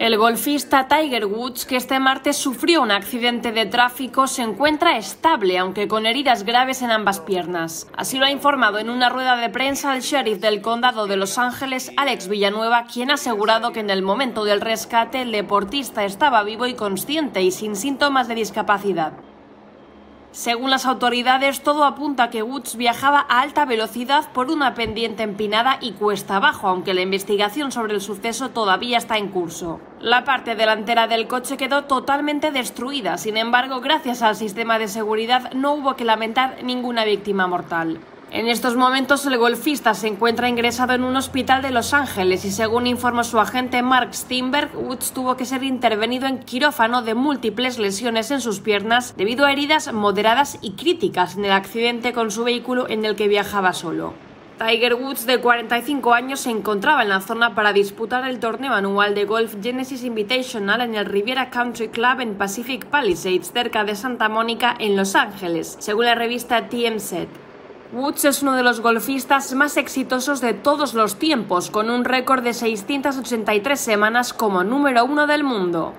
El golfista Tiger Woods, que este martes sufrió un accidente de tráfico, se encuentra estable, aunque con heridas graves en ambas piernas. Así lo ha informado en una rueda de prensa el sheriff del condado de Los Ángeles, Alex Villanueva, quien ha asegurado que en el momento del rescate el deportista estaba vivo y consciente y sin síntomas de discapacidad. Según las autoridades, todo apunta a que Woods viajaba a alta velocidad por una pendiente empinada y cuesta abajo, aunque la investigación sobre el suceso todavía está en curso. La parte delantera del coche quedó totalmente destruida, sin embargo, gracias al sistema de seguridad no hubo que lamentar ninguna víctima mortal. En estos momentos el golfista se encuentra ingresado en un hospital de Los Ángeles y según informó su agente Mark Steinberg, Woods tuvo que ser intervenido en quirófano de múltiples lesiones en sus piernas debido a heridas moderadas y críticas en el accidente con su vehículo en el que viajaba solo. Tiger Woods, de 45 años, se encontraba en la zona para disputar el torneo anual de golf Genesis Invitational en el Riviera Country Club en Pacific Palisades, cerca de Santa Mónica, en Los Ángeles, según la revista TMZ. Woods es uno de los golfistas más exitosos de todos los tiempos, con un récord de 683 semanas como número uno del mundo.